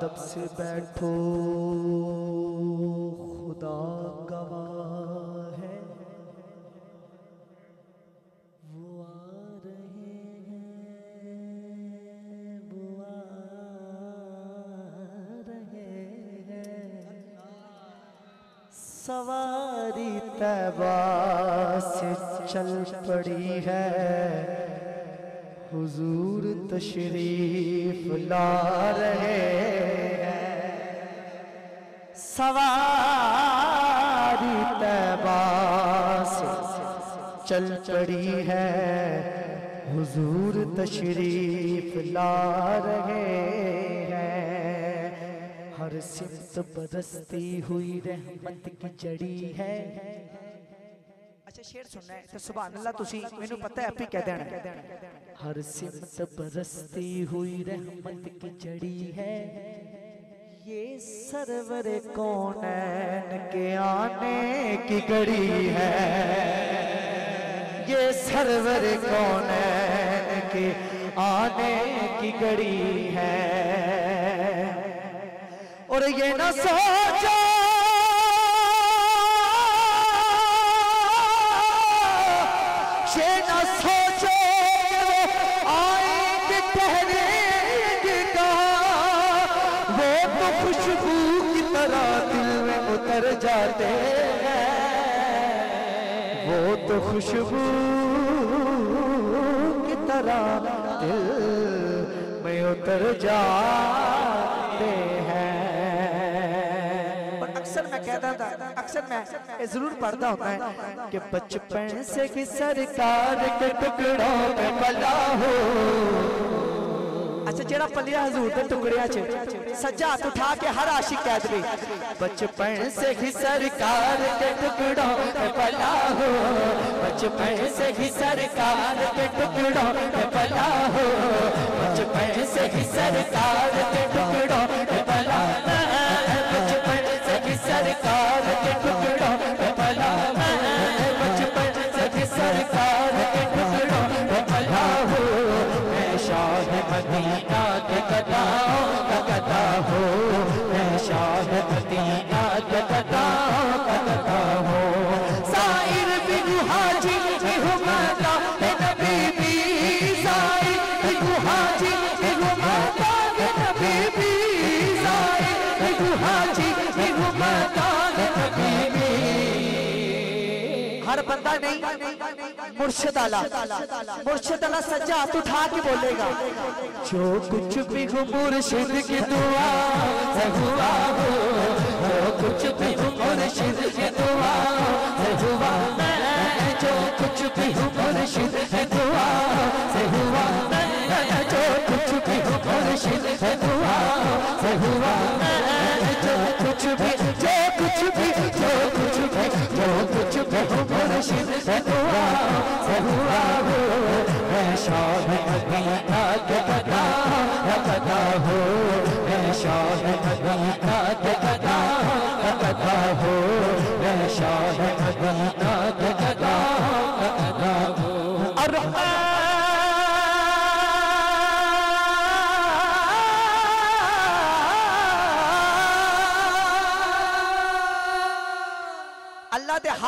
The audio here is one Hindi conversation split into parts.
अदब से बैठो, खुदा गवाह है। वो आ रहे हैं, वो आ रहे हैं। सवारी तैबा से चल पड़ी है। हुजूर तशरीफ़ ला रहे हैं। सवारी तैबा से चल पड़ी है। हुजूर तशरीफ़ ला रहे हैं। हर सिमत बरसती हुई रहमत की जड़ी है। अच्छा शेर सुनना है। तो सुभान अल्लाह तुसी मेनू पता है आप ही। कह देना हर सिमत बरसती हुई रहमत की जड़ी है। ये सरवर कौन के आने की घड़ी है। ये सरवर कौन के आने की घड़ी है। और ये ना सोचो उतर जाते हैं। वो तो खुशबू की तरह दिल में उतर जाते हैं। अक्सर मैं कहता था, अक्सर मैं ज़रूर पढ़ता होता है कि बचपन से कि सरकार के टुकड़ों में पला हो। अच्छा जेड़ा पलिया हजूर दे टुकड़िया च, सज्जा हाथ उठा के हर आशिक कह दे। बचपन से ही सरकार के टुकड़ों में पला हो। बचपन से ही सरकार के टुकड़ों में पला हो। बचपन से ही सरकार के टुकड़ों बंदा नहीं। मुर्शद आला मुर्शद आला सज्जा हाथ उठा के बोलेगा। जो कुछ भी हो मुर्शिद की दुआ से हुआ हो जो कुछ भी हो मुर्शिद की दुआ से हुआ जो कुछ भी हो मुर्शिद की दुआ से हुआ जो कुछ भी हो मुर्शिद की दुआ से हुआ जो कुछ भी, जो कुछ भी, जो कुछ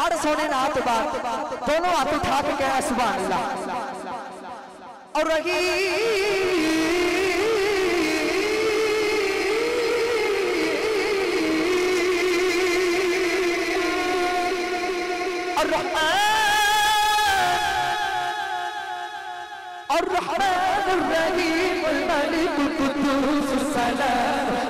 हर सोने नाथ बात दोनों हाथ उठा के कह सुबह अल्लाह। और रही और रहमान और रहमान रहीम मलिक कुद्दूस सलाम।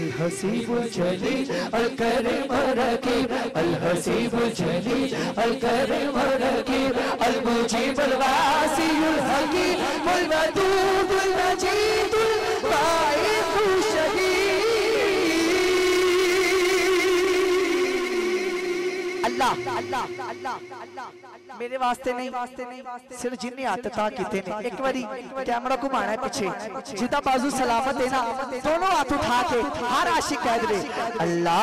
अल चली अल कर मरकी अल हसीब चली अल कर मरकी अल मुजी बलवासी अल हकी मुल मदू मुल मजीद पाई खुशी अल्लाह अल्लाह अल्लाह अल्लाह। मेरे वास्ते नहीं। वास्ते नहीं सिर्फ़ जिन्ने आतता किते ने। एक बारी कैमरा घुमाना है पीछे। जिदा बाजू सलामत है ना। दोनों हाथ उठा के हर आशिक कह दे अल्लाह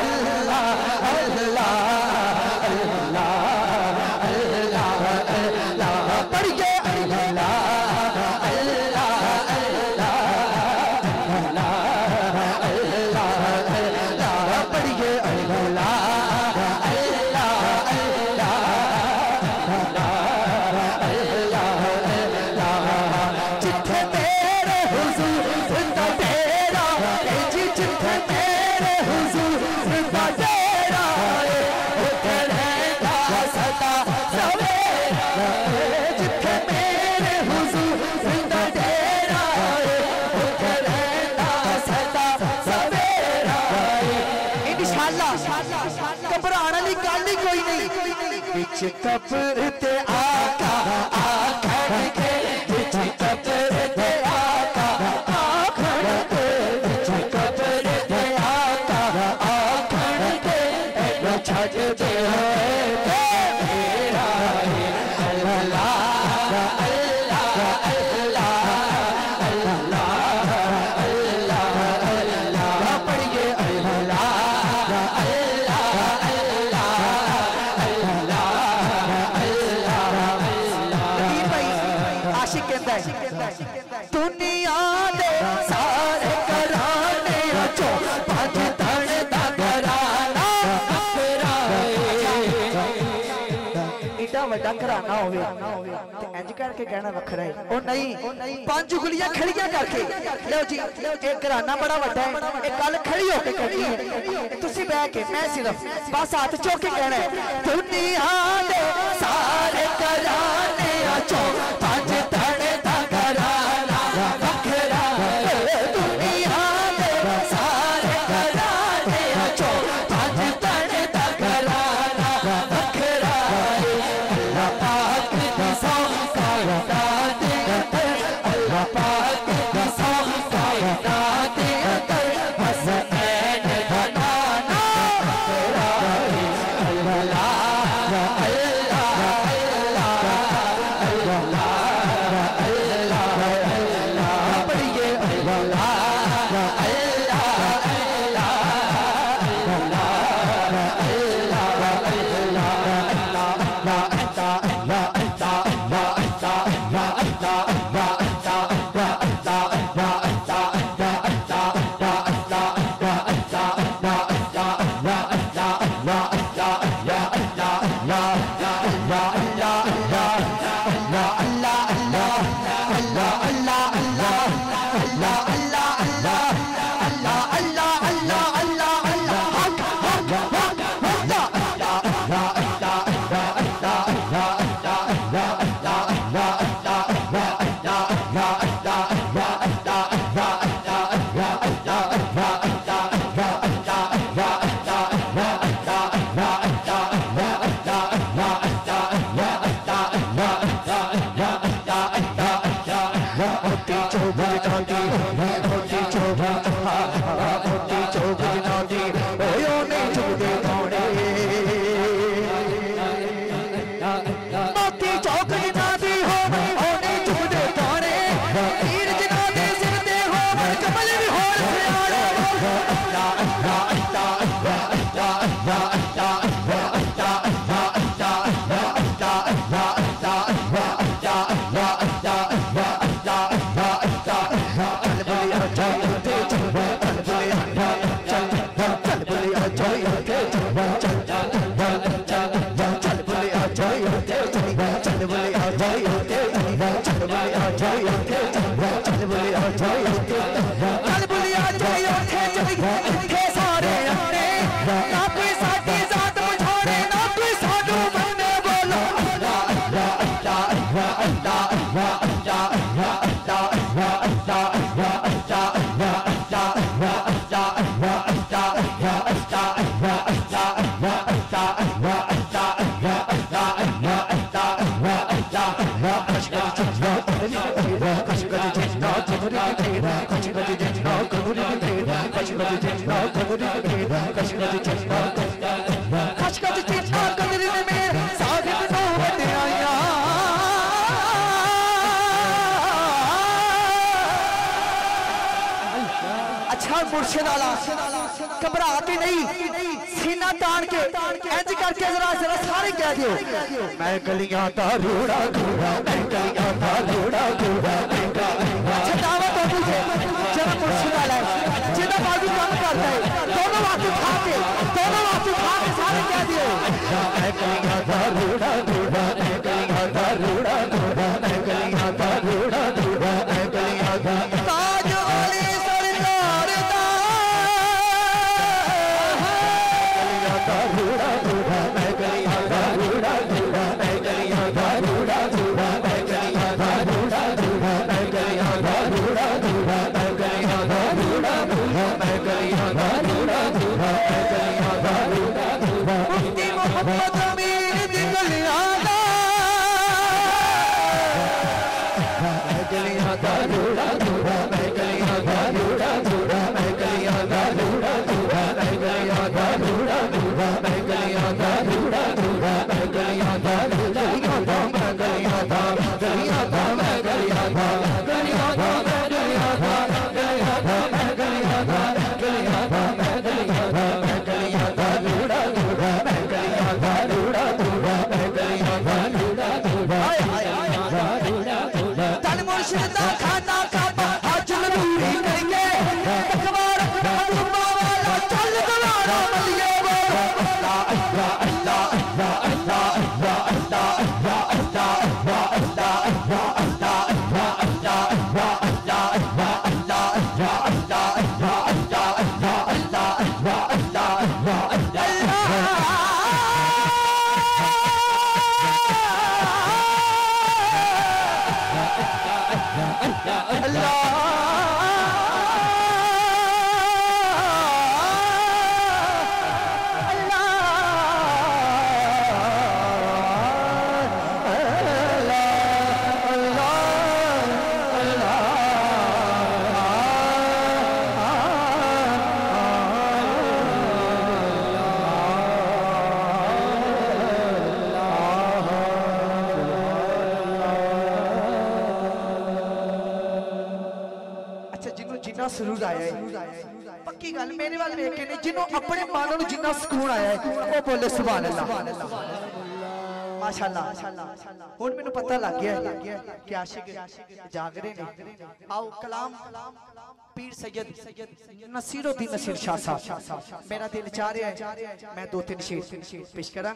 अल्लाह अल्लाह। आज तपते आका आका ਏਡਾ ਵੱਡਾ ਘਰਾਣਾ ਹੋਵੇ ਤੇ ਇੰਜ ਕਰਕੇ ਕਹਿਣਾ ਵੱਖਰਾ ਹੈ ਉਹ ਨਹੀਂ ਪੰਜ ਉਗਲੀਆਂ ਖੜੀਆਂ ਕਰਕੇ ਲਓ ਜੀ ਇਹ ਘਰਾਣਾ ਬੜਾ ਵੱਡਾ ਹੈ ਇਹ ਕੱਲ ਖੜੀ ਹੋ ਕੇ ਕਰਨੀ ਹੈ ਤੁਸੀਂ ਬਹਿ ਕੇ ਮੈਂ ਸਿਰਫ ਬਸ ਹੱਥ ਚੁੱਕ ਕੇ ਕਹਿਣਾ ਹੈ ਦੁਨੀਆ ਦੇ ਸਾਰੇ ਘਰਾਣੇ ਚੋਂ ਪੰਜ अच्छा मुर्शिद आला घबरा के नहीं, सीना तान के इंज करके जरा जरा सारे कह दियो। मैं गलियाँ के दोनों आँसू खा के सारे कह दिए रूढ़ा रूढ़ा रूढ़ा रूढ़ा तो अपने मन जिन्ना सुकून आया है, वो बोले सुभान अल्लाह माशाल्लाह मेरा दिल चाह रहा है, मैं दो तीन शेर पेश करा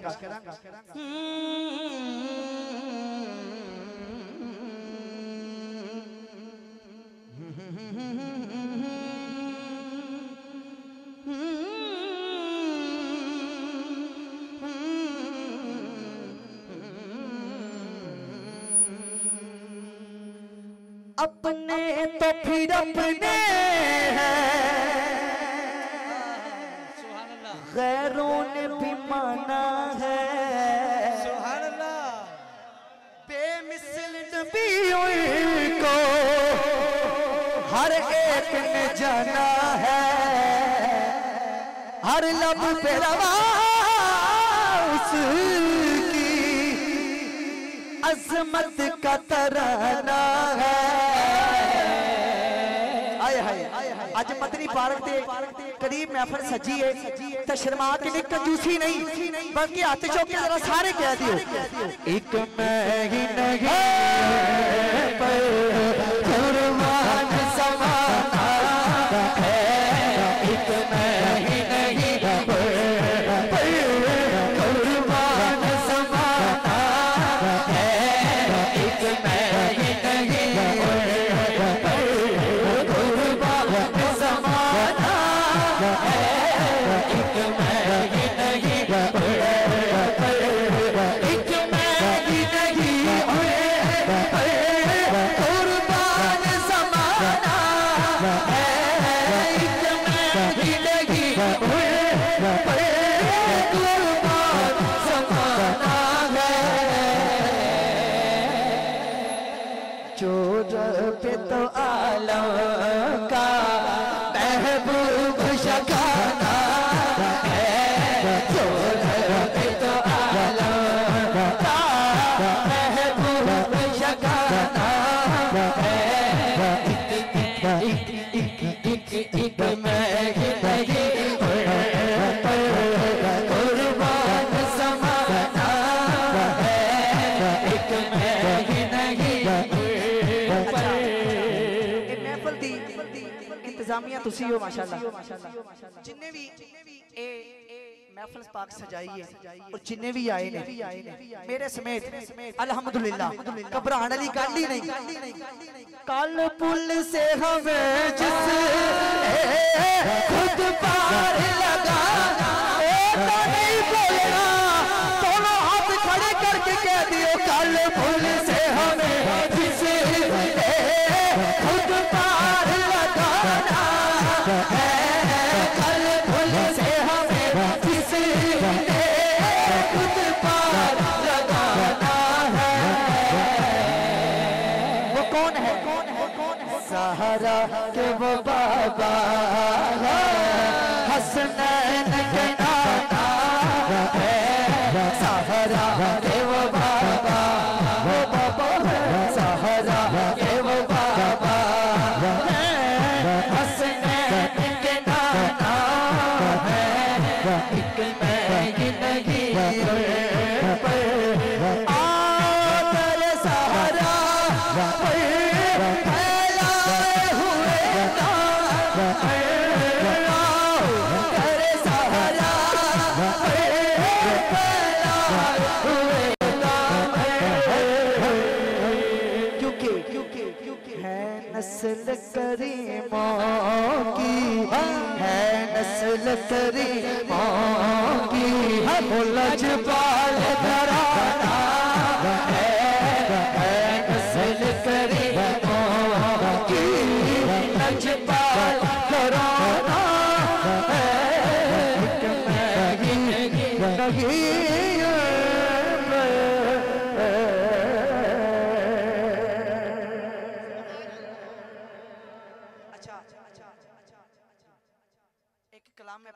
अपने तो फिर अपने हैं। गैरों ने भी माना है। बेमिसल नबियों को हर एक ने जाना है। हर लब पे रवा उसकी अजमत का तराना है। आय आज मदनी पार्क के करीब महफल सजी है। तो शर्मा के लिए कंजूसी नहीं, बल्कि आतिशों के जरा सारे कह दियो एक मैं ही नहीं ज़िंदगी पर समाना है चोर पे तो आलम का ਤੁਸੀਂ ਹੋ ਮਾਸ਼ਾਅੱਲਾ ਜਿੰਨੇ ਵੀ ਇਹ ਮਹਿਫਲ ਪਾਕ ਸਜਾਈ ਹੈ ਔਰ ਜਿੰਨੇ ਵੀ ਆਏ ਨੇ ਮੇਰੇ ਸਮੇਤ ਅਲਹਮਦੁਲਿਲਾ ਘਬਰਾਣ ਵਾਲੀ ਗੱਲ ਹੀ ਨਹੀਂ ਕੱਲ ਪੁੱਲ ਸੇ ਹਵੇਂ ਜਿਸ ਖੁਦ ਪਾਰ ਲਗਾ ਇਹ ਤਾਂ ਨਹੀਂ ਬੋਲਣਾ ਦੋਨੋਂ ਹੱਥ ਖੜੇ ਕਰਕੇ ਕਹਿ ਦਿਓ ਕੱਲ ਪੁੱਲ ਸੇ ਹਵੇਂ ਜਿਸ खुद पार लगाना है लगाना वो कौन है सहारा के वो बाबा है। हसनैन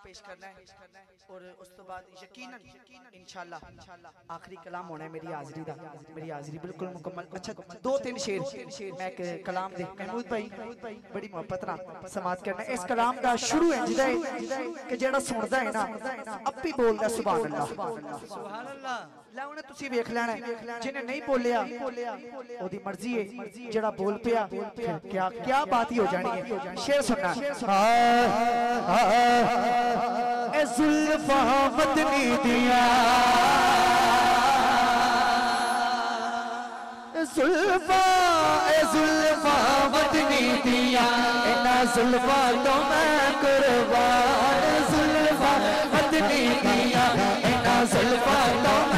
पेश करना है और उस तो बाद यकीनन इंशाल्लाह। आखिरी कलाम होना है मेरी हाजिरी दा। मेरी हाजिरी बिल्कुल मुकम्मल। अच्छा दो तीन शेर। मैं कलाम दे। महमूद भाई बड़ी मोहब्बत ना समात करना। इस कलाम दा शुरू है जिदा कि जेड़ा सुनदा है ना अपी बोलदा सुभान अल्लाह सुभान अल्लाह ਲੈ ਉਹਨੇ ਤੁਸੀਂ ਵੇਖ ਲੈਣਾ ਜਿਹਨੇ ਨਹੀਂ ਬੋਲਿਆ ਉਹਦੀ ਮਰਜ਼ੀ ਹੈ ਜਿਹੜਾ ਬੋਲ ਪਿਆ ਕਿਆ ਕਿਆ ਬਾਤ ਹੀ ਹੋ ਜਾਣੀ ਹੈ ਸ਼ੇਰ ਸੁਣਨਾ ਐ ਜ਼ੁਲਫਾ ਮਦਨੀ ਦੀਆਂ ਜ਼ੁਲਫਾ ਐ ਜ਼ੁਲਫਾ ਮਦਨੀ ਦੀਆਂ ਇਹਨਾਂ ਜ਼ੁਲਫਾ ਤੋਂ ਮੈਂ ਕੁਰਬਾਨ ਜ਼ੁਲਫਾ ਮਦਨੀ ਦੀਆਂ ਇਹਨਾਂ ਜ਼ੁਲਫਾ ਤੋਂ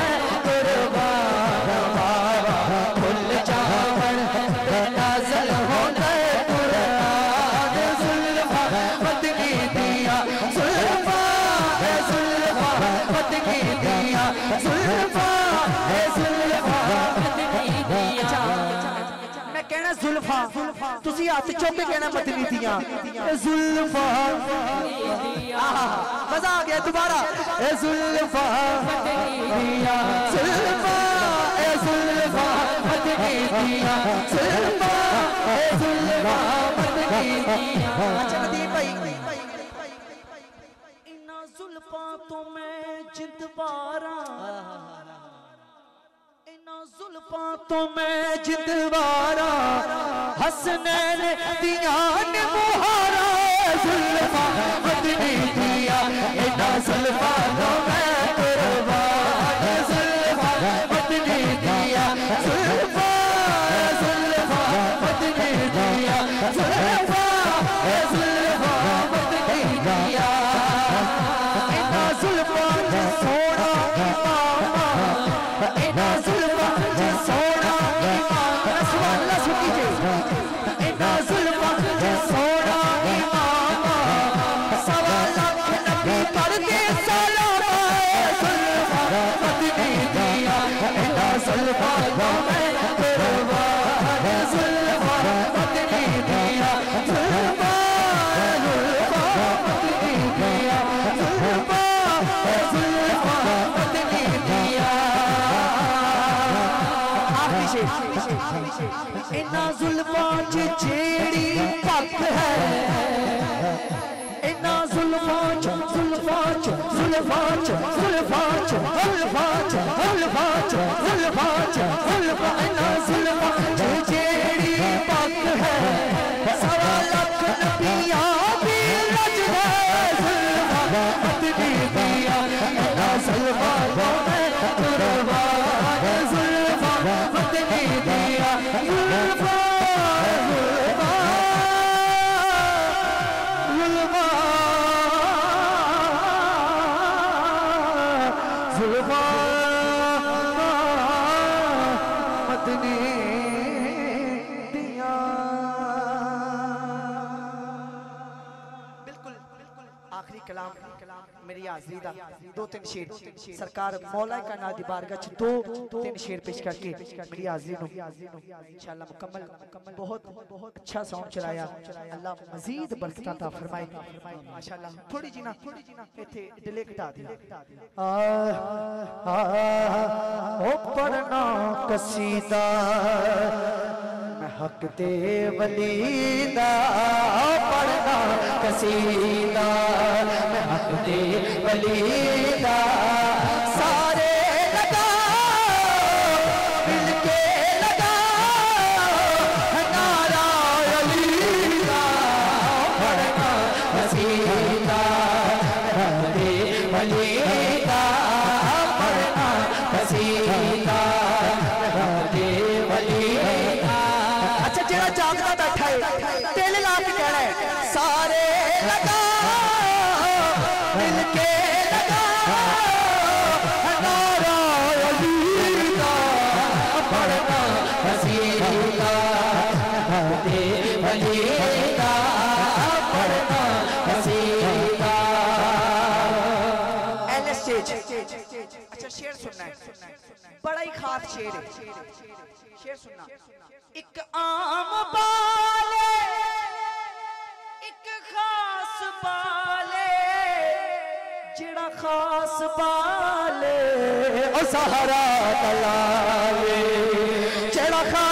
ਤੁਸੀਂ ਹੱਥ ਚੁੱਕ ਕੇ ਕਹਿਣਾ ਪਤਨੀ ਦੀਆਂ ਇਹ ਜ਼ੁਲਫਾ ਆਹਾ ਮਜ਼ਾ ਆ ਗਿਆ ਦੁਬਾਰਾ ਇਹ ਜ਼ੁਲਫਾ ਦੀਆਂ ਜ਼ੁਲਫਾ ਇਹ ਜ਼ੁਲਫਾ ਪਤਨੀ ਦੀਆਂ ਜ਼ੁਲਫਾ ਇਹ ਜ਼ੁਲਫਾ ਪਤਨੀ ਦੀਆਂ ਅੱਛਾ ਨਦੀਪ ਭਾਈ ਇਨਾ ਜ਼ੁਲਫਾ ਤੋਂ ਮੈਂ ਜਿੰਦਵਾਰਾ जुल्फा तो मैं जितवारा हसनैन दिया ने मुहारा जुल्फा मदनी दिया इना जुल्फा तो जुल्फां जेड़ी पक है। इना जुल्फां च जुल्फां च जुल्फां च जुल्फां च, जुल्फां इना जेड़ी पक है। सवा लख नबियाँ भी रज है जुल्फां मदनी दिया। हाजरी दा दो तीन शेर। सरकार मौला का नादी बारगाह दो तीन शेर पेश करके मेरी हाजरी इंशाल्लाह मुकम्मल। बहुत बहुत अच्छा साउंड चलाया। अल्लाह मजीद बरकत अता फरमाए। माशाल्लाह थोड़ी जी ना इथे डिले घटा दिया। आ ओ पढ़ना कसीदा। हक ते वलीदा पढ़ना कसीदा। हक ते वलीदा बड़ा ही खास शेर है। शेर सुनना। एक आम बाले एक खास बाले जड़ा खास बाले ओ सहारा दलाले जड़ा खास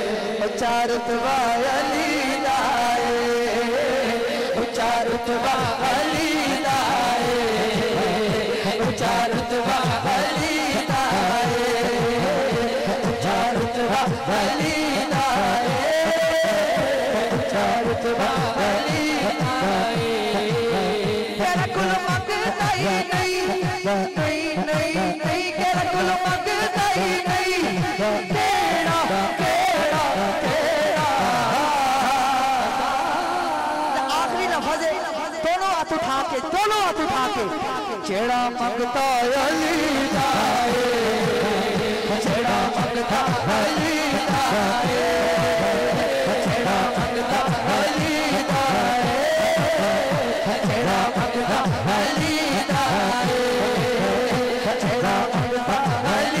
चारत वारी न चारत वारी छेड़ा मंगता अली छेड़ा मंगता अली मंगता अली मंगता अली मंगता अली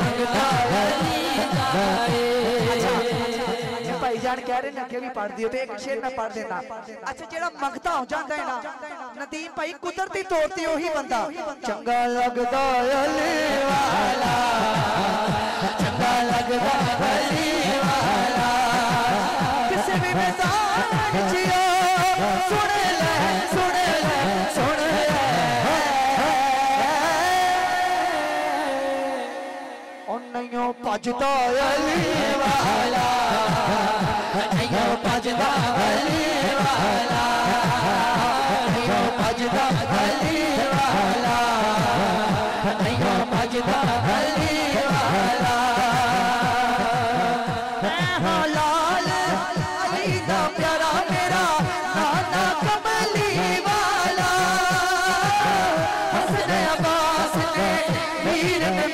मंगता अली अच्छा, भाईजान कह रहे भी पढ़ दिए एक शेर मैं पढ़ देना अच्छा जरा मंगता हो जाता है ना नदीम भाई कुदरती तौर से उ बंदा। चंगा लगता पजदा अली वाला अयो पजदा अली वाला अली वाला अयो अली वाला लाल अली का प्यारा मेरा खाना कमली वाला हसन अब्बास ने वीर में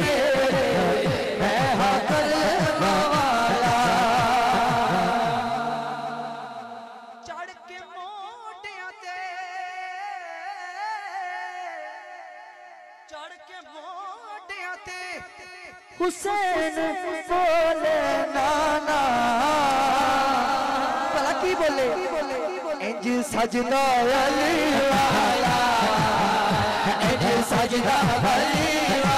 सजदाया सजदा भलिया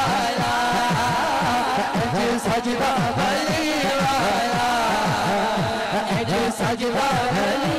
सजदा भलिया सजवा भली